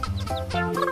Música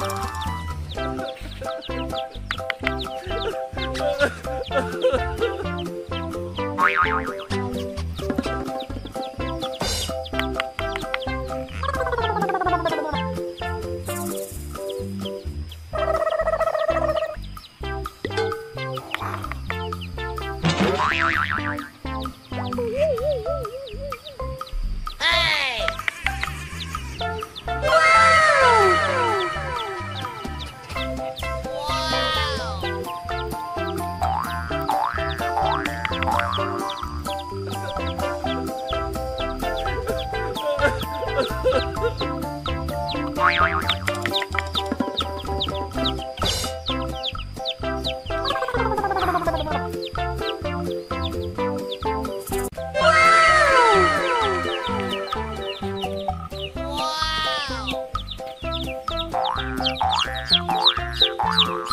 Bye.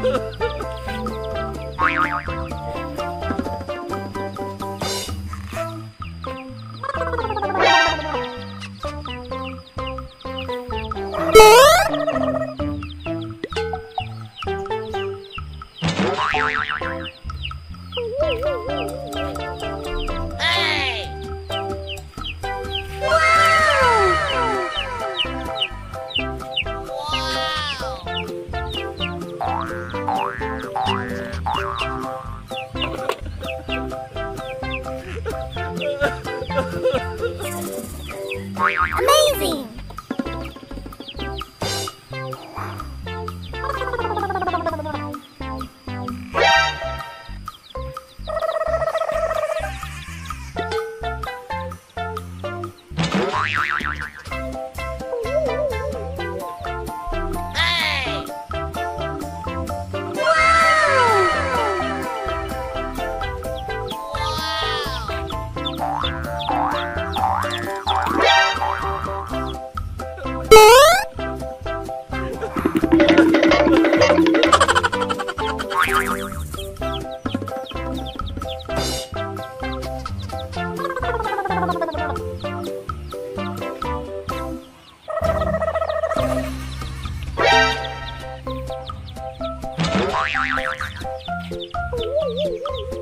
@웃 Amazing! Woo!